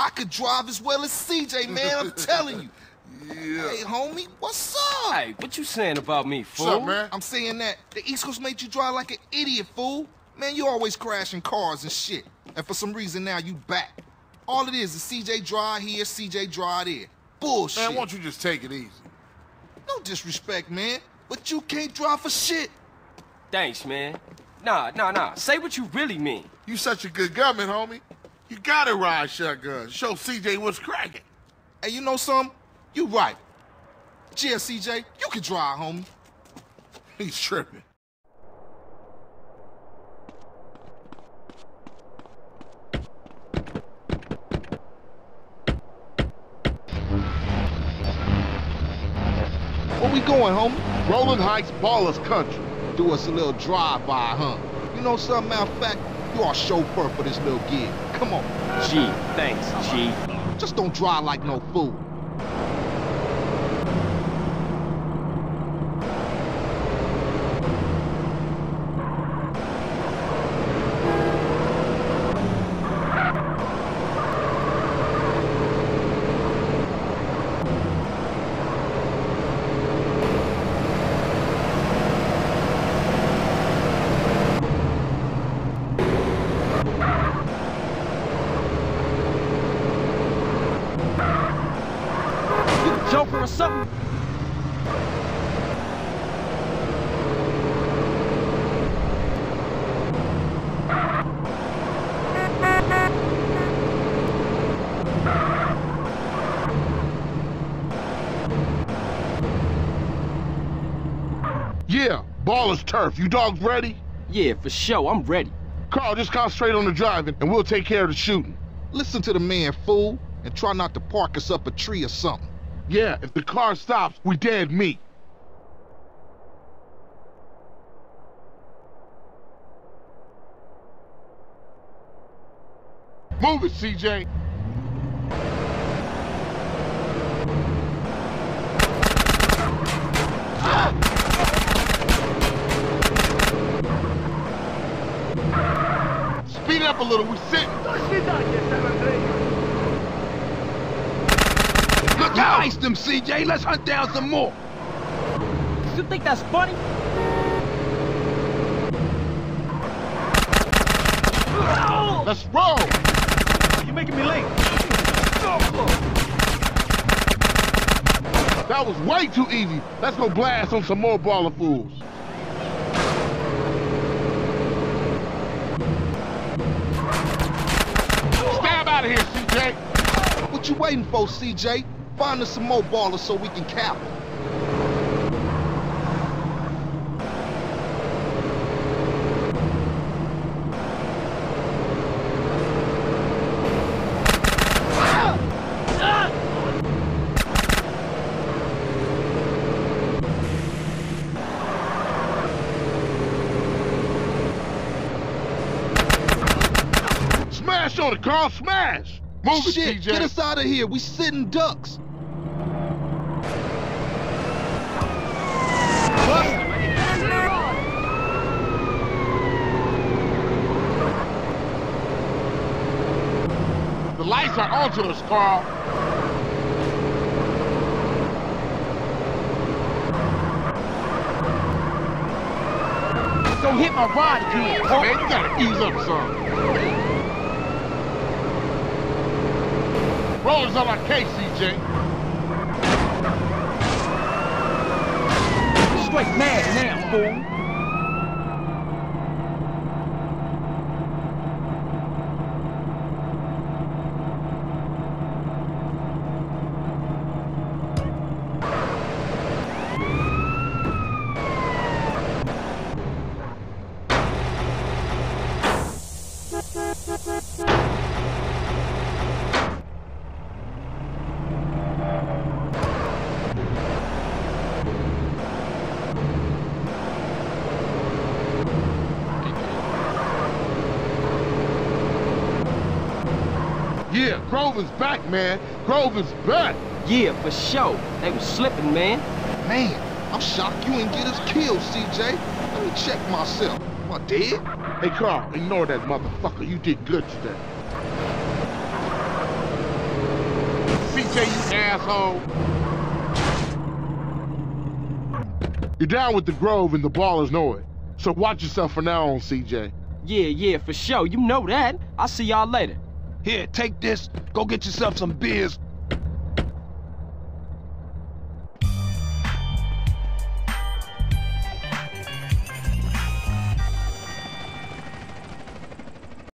I could drive as well as CJ, man. I'm telling you. Yeah. Hey, homie, what's up? Hey, what you saying about me, fool? What's up, man? I'm saying that the East Coast made you drive like an idiot, fool. Man, you always crashing cars and shit. And for some reason now you back. All it is is CJ drive here, CJ drive there. Bullshit. Man, why don't you just take it easy? No disrespect, man. But you can't drive for shit. Thanks, man. Nah, nah, nah. Say what you really mean. You such a good gunman, homie. You gotta ride shotgun. Show CJ what's cracking. Hey, you know something? You right. Yeah, CJ, you can drive, homie. He's tripping. Where we going, homie? Rolling Heights Ballas Country. Do us a little drive-by, huh? You know something, matter of fact, you are chauffeur for this little gig. Come on. G, thanks, G. Just don't drive like no fool. Joker or something? Yeah, Ballas Turf. You dogs ready? Yeah, for sure. I'm ready. Carl, just concentrate on the driving, and we'll take care of the shooting. Listen to the man, fool, and try not to park us up a tree or something. Yeah, if the car stops, we dead meat. Move it, CJ. Speed up a little, we sitting. You out! them, CJ. Let's hunt down some more. You think that's funny? Let's roll! You making me late. That was way too easy. Let's go blast on some more baller fools. Stab out of here, CJ. What you waiting for, CJ? Find us some more Ballas so we can cap 'em. Smash on it, Carl. Smash. Move it, Shit, CJ. get us out of here. We sitting ducks. The lights are onto us, Carl. Don't hit my rod again. Man, you gotta ease up some. Rollers on our case, CJ. Straight mad now, fool. Yeah, Grover's back, man. Grover's back. Yeah, for sure. They was slipping, man. Man, I'm shocked you ain't get us killed, CJ. Let me check myself. Am I dead? Hey, Carl, ignore that motherfucker. You did good today. CJ, you asshole. You're down with the Grove and the Ballas know it. So watch yourself from now on, CJ. Yeah, yeah, for sure. You know that. I'll see y'all later. Here, take this. Go get yourself some beers.